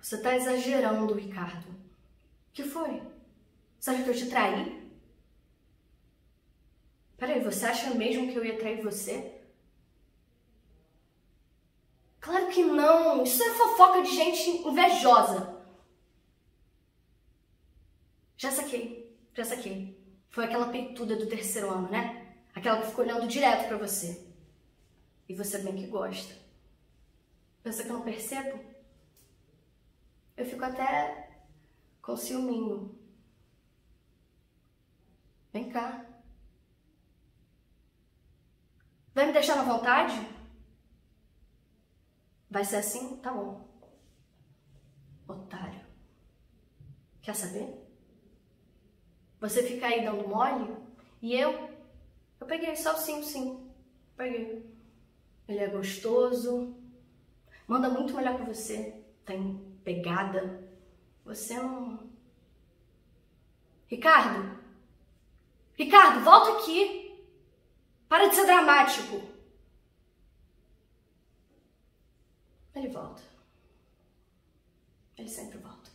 Você tá exagerando, Ricardo. O que foi? Você acha que eu te traí? Peraí, você acha mesmo que eu ia trair você? Claro que não! Isso é fofoca de gente invejosa. Já saquei, já saquei. Foi aquela peituda do terceiro ano, né? Aquela que ficou olhando direto pra você. E você bem que gosta. Pensa que eu não percebo? Eu fico até com ciúminho. Vem cá. Vai me deixar na vontade? Vai ser assim? Tá bom. Otário. Quer saber? Você fica aí dando mole e eu? Eu peguei só o sim, sim. Peguei. Ele é gostoso, manda muito melhor que você, tem pegada. Você não. Ricardo! Ricardo, volta aqui! Para de ser dramático! Ele volta. Ele sempre volta.